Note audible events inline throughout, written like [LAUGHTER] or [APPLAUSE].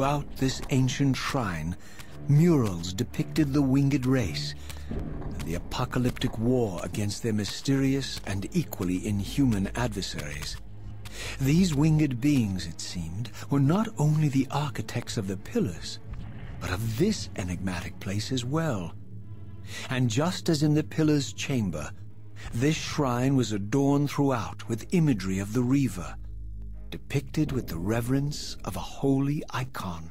Throughout this ancient shrine, murals depicted the winged race, and the apocalyptic war against their mysterious and equally inhuman adversaries. These winged beings, it seemed, were not only the architects of the pillars, but of this enigmatic place as well. And just as in the pillar's chamber, this shrine was adorned throughout with imagery of the Reaver, depicted with the reverence of a holy icon.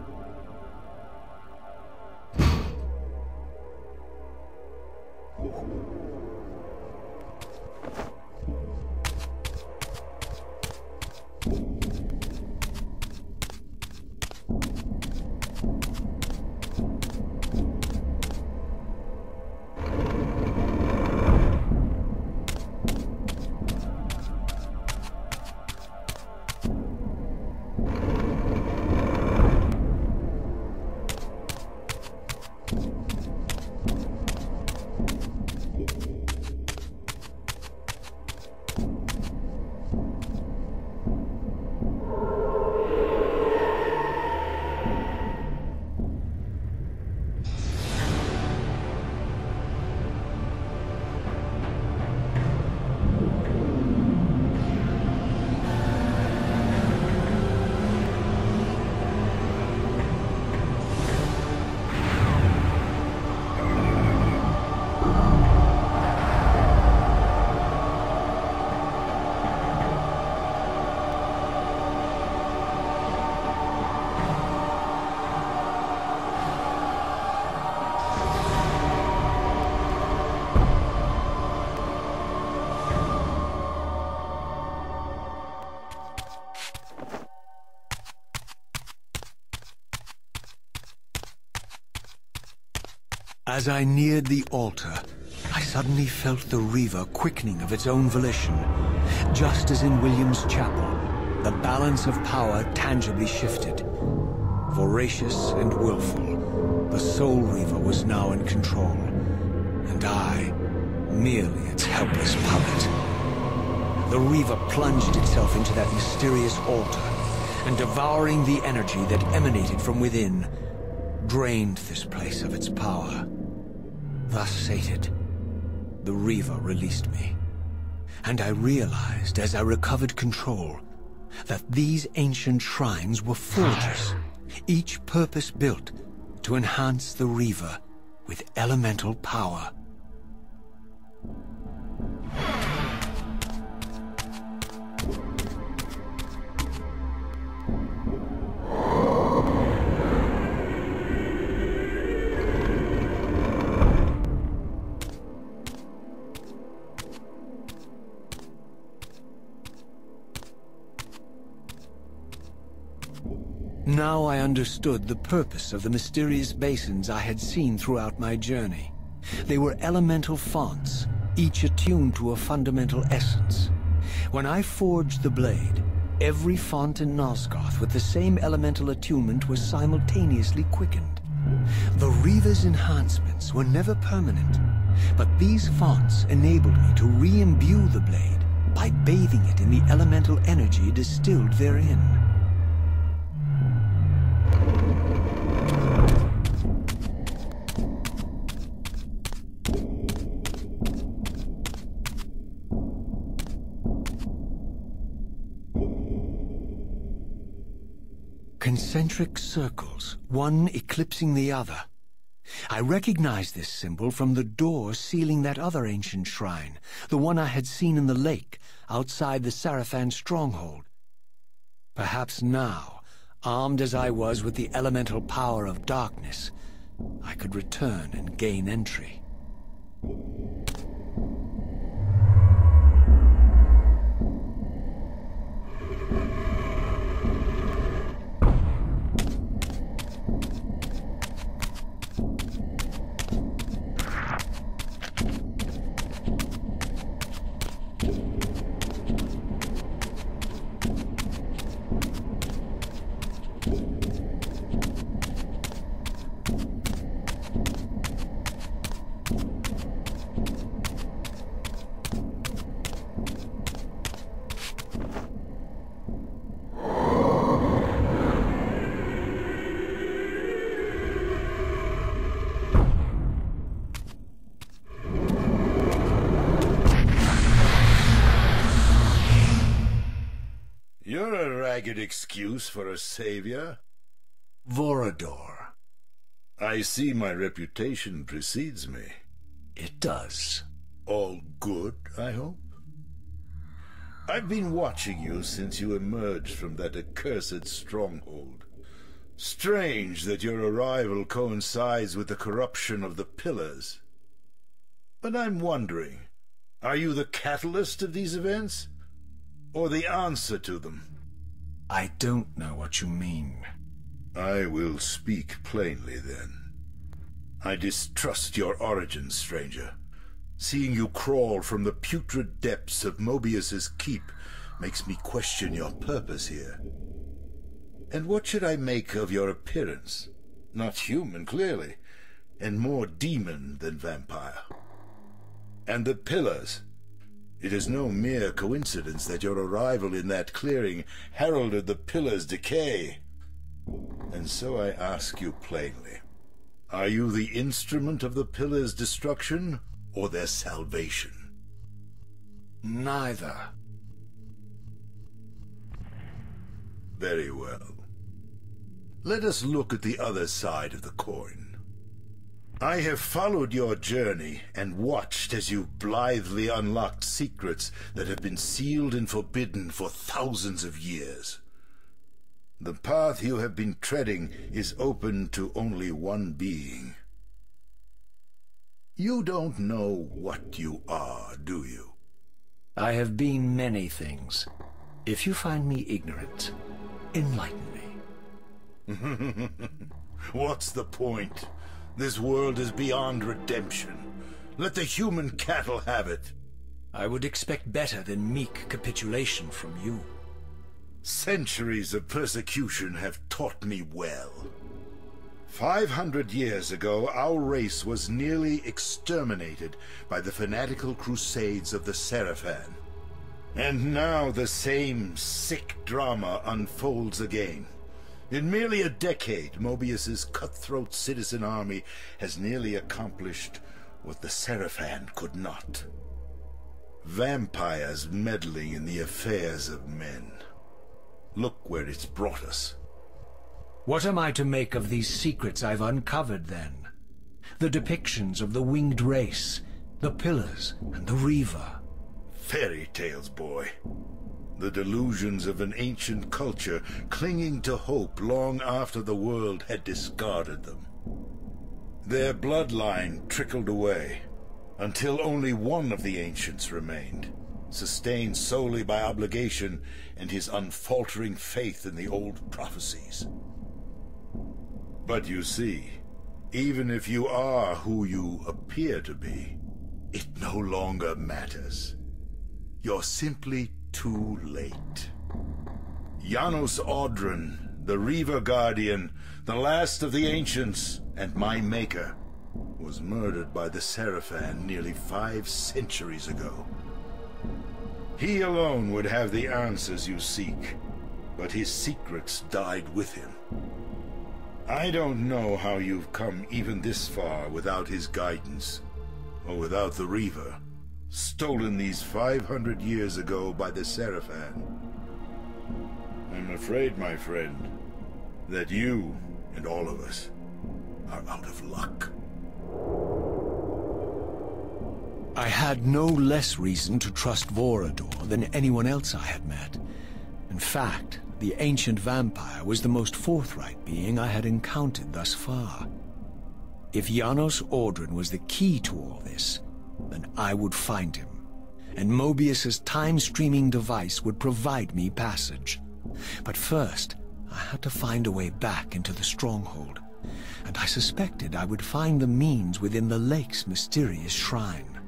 As I neared the altar, I suddenly felt the Reaver quickening of its own volition. Just as in William's chapel, the balance of power tangibly shifted. Voracious and willful, the Soul Reaver was now in control, and I, merely its helpless puppet. The Reaver plunged itself into that mysterious altar, and devouring the energy that emanated from within, drained this place of its power. Thus sated, the Reaver released me. And I realized as I recovered control that these ancient shrines were forges, each purpose-built to enhance the Reaver with elemental power. Now I understood the purpose of the mysterious basins I had seen throughout my journey. They were elemental fonts, each attuned to a fundamental essence. When I forged the blade, every font in Nosgoth with the same elemental attunement was simultaneously quickened. The Reaver's enhancements were never permanent, but these fonts enabled me to re-imbue the blade by bathing it in the elemental energy distilled therein. Concentric circles, one eclipsing the other. I recognized this symbol from the door sealing that other ancient shrine, the one I had seen in the lake outside the Sarafan stronghold. Perhaps now, armed as I was with the elemental power of darkness, I could return and gain entry. Ragged excuse for a savior. Vorador. I see my reputation precedes me. It does. All good, I hope? I've been watching you since you emerged from that accursed stronghold. Strange that your arrival coincides with the corruption of the Pillars. But I'm wondering, are you the catalyst of these events? Or the answer to them? I don't know what you mean. I will speak plainly then. I distrust your origins, stranger. Seeing you crawl from the putrid depths of Moebius's keep makes me question your purpose here. And what should I make of your appearance? Not human, clearly, and more demon than vampire. And the pillars. It is no mere coincidence that your arrival in that clearing heralded the pillar's decay. And so I ask you plainly, are you the instrument of the pillar's destruction or their salvation? Neither. Very well. Let us look at the other side of the coin. I have followed your journey and watched as you blithely unlocked secrets that have been sealed and forbidden for thousands of years. The path you have been treading is open to only one being. You don't know what you are, do you? I have been many things. If you find me ignorant, enlighten me. [LAUGHS] What's the point? This world is beyond redemption. Let the human cattle have it. I would expect better than meek capitulation from you. Centuries of persecution have taught me well. Five hundred years ago, our race was nearly exterminated by the fanatical crusades of the Sarafan. And now the same sick drama unfolds again. In merely a decade, Moebius's cutthroat citizen army has nearly accomplished what the Sarafan could not. Vampires meddling in the affairs of men. Look where it's brought us. What am I to make of these secrets I've uncovered, then? The depictions of the winged race, the pillars, and the Reaver. Fairy tales, boy. The delusions of an ancient culture clinging to hope long after the world had discarded them. Their bloodline trickled away, until only one of the ancients remained, sustained solely by obligation and his unfaltering faith in the old prophecies. But you see, even if you are who you appear to be, it no longer matters. You're simply too late. Janos Audron, the Reaver Guardian, the last of the Ancients, and my Maker, was murdered by the Sarafan nearly five centuries ago. He alone would have the answers you seek, but his secrets died with him. I don't know how you've come even this far without his guidance, or without the Reaver stolen these 500 years ago by the Sarafan. I'm afraid, my friend, that you and all of us are out of luck. I had no less reason to trust Vorador than anyone else I had met. In fact, the ancient vampire was the most forthright being I had encountered thus far. If Janos Audron was the key to all this, then I would find him. And Moebius's time-streaming device would provide me passage. But first, I had to find a way back into the stronghold. And I suspected I would find the means within the lake's mysterious shrine.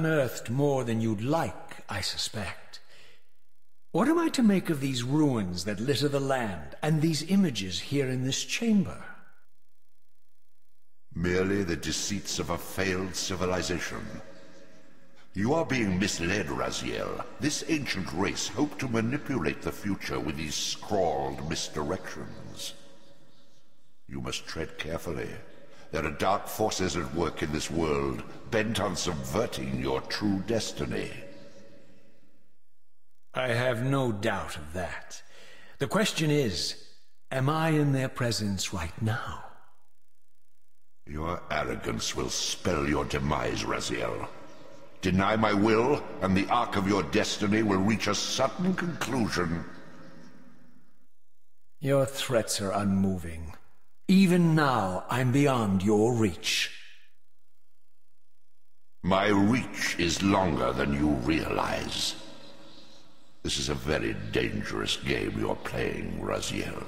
Unearthed more than you'd like, I suspect. What am I to make of these ruins that litter the land, and these images here in this chamber? Merely the deceits of a failed civilization. You are being misled, Raziel. This ancient race hoped to manipulate the future with these scrawled misdirections. You must tread carefully. There are dark forces at work in this world, bent on subverting your true destiny. I have no doubt of that. The question is, am I in their presence right now? Your arrogance will spell your demise, Raziel. Deny my will, and the arc of your destiny will reach a sudden conclusion. Your threats are unmoving. Even now, I'm beyond your reach. My reach is longer than you realize. This is a very dangerous game you're playing, Raziel.